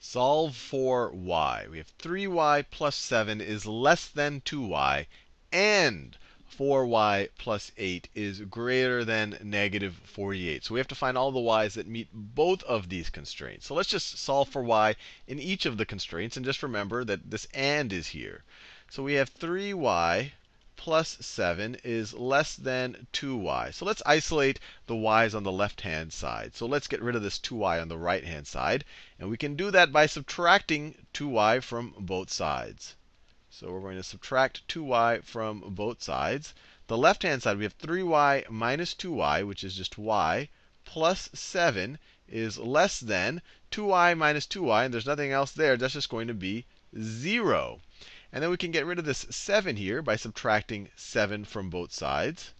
Solve for y. We have 3y plus 7 is less than 2y, and 4y plus 8 is greater than negative 48. So we have to find all the y's that meet both of these constraints. So let's just solve for y in each of the constraints, and just remember that this and is here. So we have 3y plus 7 is less than 2y. So let's isolate the y's on the left-hand side. So let's get rid of this 2y on the right-hand side. And we can do that by subtracting 2y from both sides. So we're going to subtract 2y from both sides. The left-hand side, we have 3y minus 2y, which is just y, plus 7 is less than 2y minus 2y, and there's nothing else there. That's just going to be 0. And then we can get rid of this 7 here by subtracting 7 from both sides.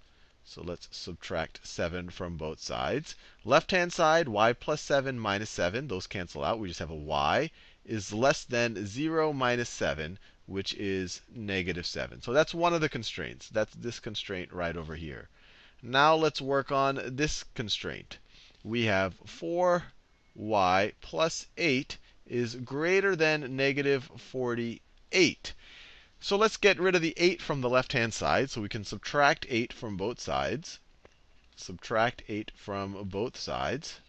So let's subtract 7 from both sides. Left-hand side, y plus 7 minus 7. Those cancel out. We just have a y is less than 0 minus 7, which is negative 7. So that's one of the constraints. That's this constraint right over here. Now let's work on this constraint. We have 4y plus 8 is greater than negative 48. So let's get rid of the 8 from the left-hand side. So we can subtract 8 from both sides. Subtract 8 from both sides.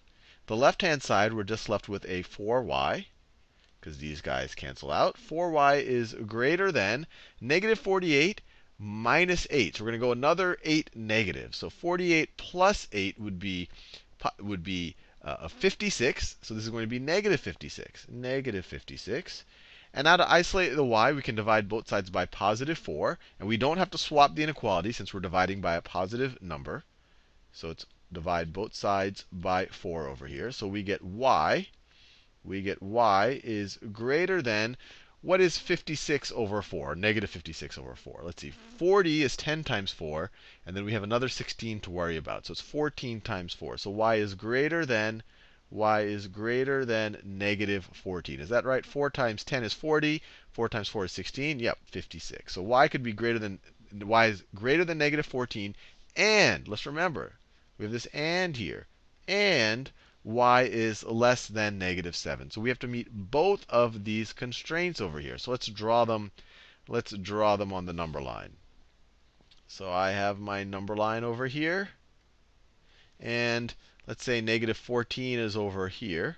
The left-hand side, we're just left with a 4y, because these guys cancel out. 4y is greater than negative 48 minus 8. So we're going to go another 8 negative. So 48 plus 8 would be, would be uh, 56. So this is going to be negative 56. Negative 56. And now to isolate the y, we can divide both sides by positive 4. And we don't have to swap the inequality since we're dividing by a positive number. So it's divide both sides by 4 over here. So we get y. We get y is greater than, what is 56 over 4? Negative 56 over 4. Let's see. 40 is 10 times 4. And then we have another 16 to worry about. So it's 14 times 4. So y is greater than y is greater than negative 14. Is that right? 4 times 10 is 40. 4 times 4 is 16. Yep, 56. So y could be greater than y is greater than negative 14. And let's remember, we have this and here. And y is less than negative 7. So we have to meet both of these constraints over here. So let's draw them. Let's draw them on the number line. So I have my number line over here. And Let's say negative 14 is over here.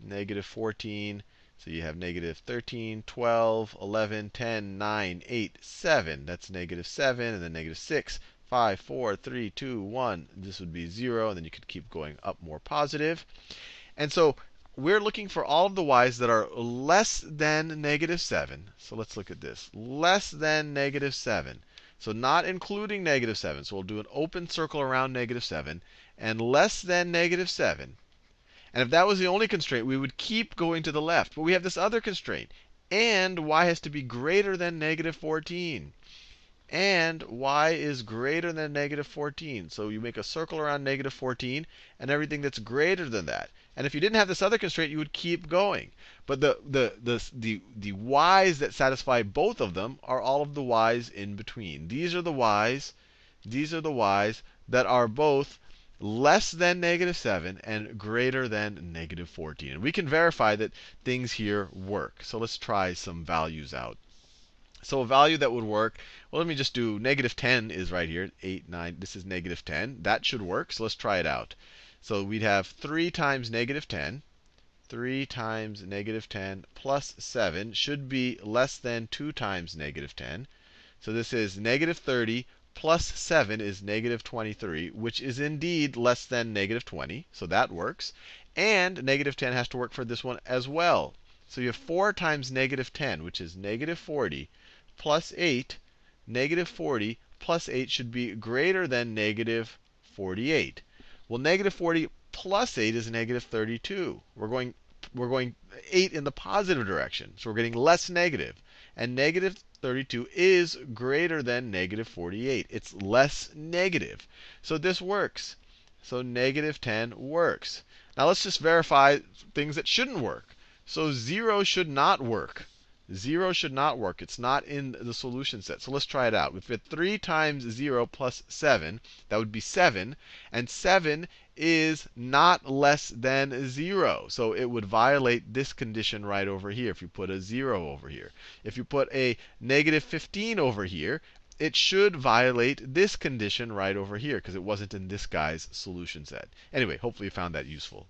Negative 14. So you have negative 13, 12, 11, 10, 9, 8, 7. That's negative 7. And then negative 6, 5, 4, 3, 2, 1. This would be 0. And then you could keep going up more positive. And so we're looking for all of the y's that are less than negative 7. So let's look at this. Less than negative 7. So not including negative 7. So we'll do an open circle around negative 7 and less than negative 7. And if that was the only constraint, we would keep going to the left. But we have this other constraint. And y has to be greater than negative 14. And y is greater than negative 14. So you make a circle around negative 14 and everything that's greater than that. And if you didn't have this other constraint, you would keep going. But the, the, the, the, the y's that satisfy both of them are all of the y's in between. These are the y's. These are the y's that are both less than negative 7 and greater than negative 14. And we can verify that things here work. So let's try some values out. So a value that would work, well, let me just do negative 10 is right here. 8, 9, this is negative 10. That should work. So let's try it out. So we'd have 3 times negative 10. 3 times negative 10 plus 7 should be less than 2 times negative 10. So this is negative 30 plus 7 is negative 23, which is indeed less than negative 20. So that works. And negative 10 has to work for this one as well. So you have 4 times negative 10, which is negative 40, plus 8. Negative 40 plus 8 should be greater than negative 48. Well, negative 40 plus 8 is negative 32. We're going, we're going 8 in the positive direction. So we're getting less negative. And negative 32 is greater than negative 48. It's less negative. So this works. So negative 10 works. Now let's just verify things that shouldn't work. So 0 should not work. 0 should not work. It's not in the solution set. So let's try it out. If we had 3 times 0 plus 7, that would be 7. And 7 is not less than 0. So it would violate this condition right over here if you put a 0 over here. If you put a negative 15 over here, it should violate this condition right over here because it wasn't in this guy's solution set. Anyway, hopefully you found that useful.